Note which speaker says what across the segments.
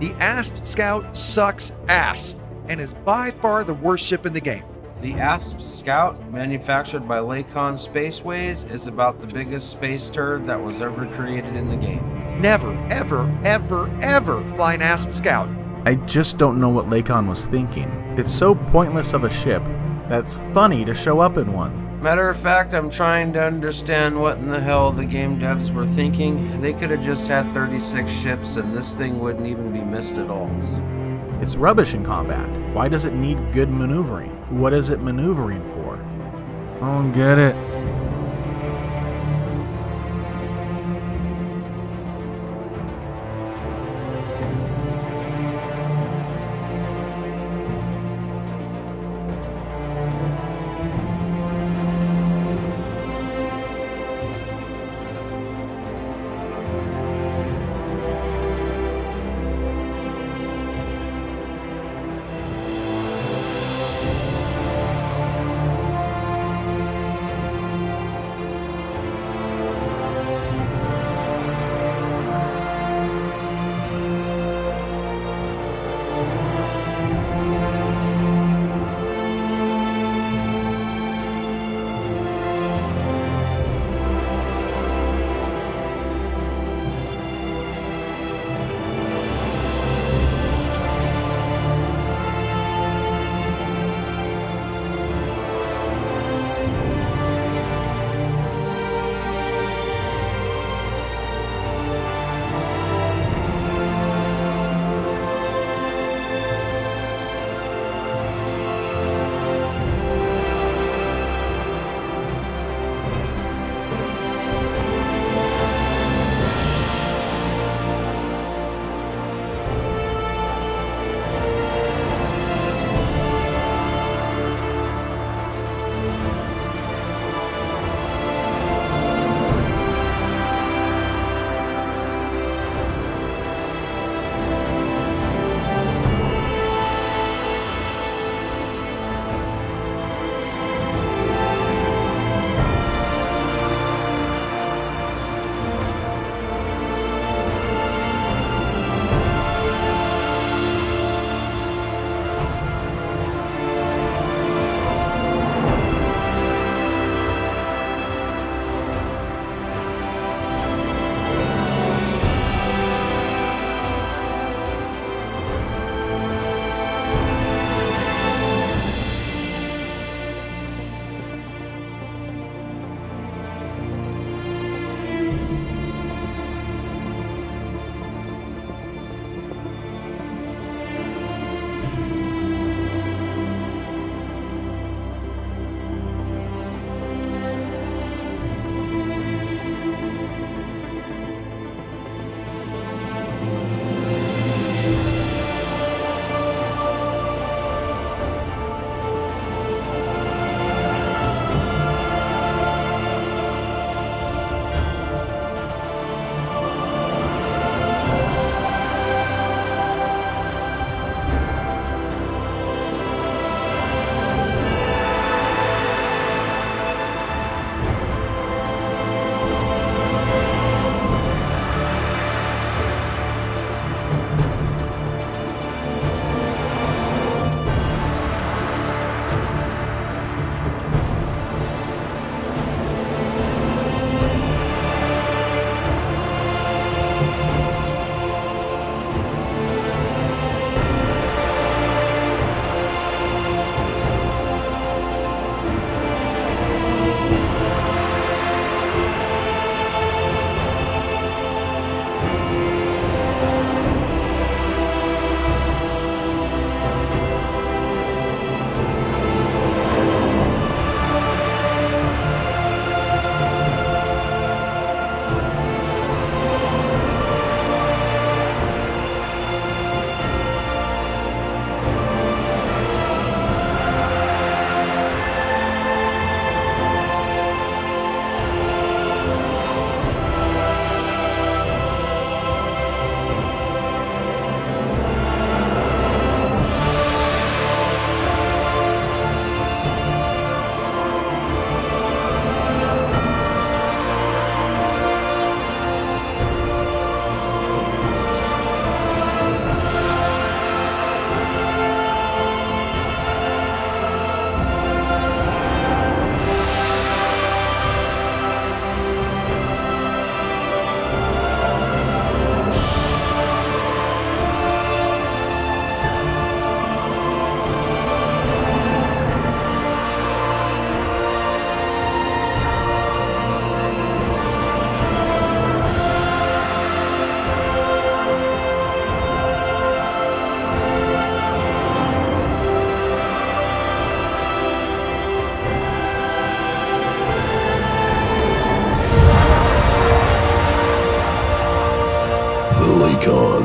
Speaker 1: The Asp Scout sucks ass and is by far the worst ship in the game.
Speaker 2: The Asp Scout, manufactured by Lakon Spaceways, is about the biggest space turd that was ever created in the game.
Speaker 1: Never, ever, ever, ever fly an Asp Scout.
Speaker 3: I just don't know what Lakon was thinking. It's so pointless of a ship that's funny to show up in one.
Speaker 2: Matter of fact, I'm trying to understand what in the hell the game devs were thinking. They could have just had 36 ships and this thing wouldn't even be missed at all.
Speaker 3: It's rubbish in combat. Why does it need good maneuvering? What is it maneuvering for? I don't get it.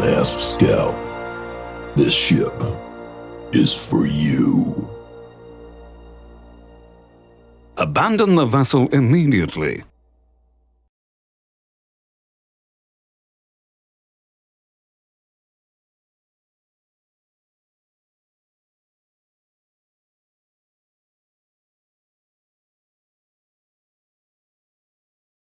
Speaker 4: Asp Scout. This ship is for you.
Speaker 5: Abandon the vessel immediately.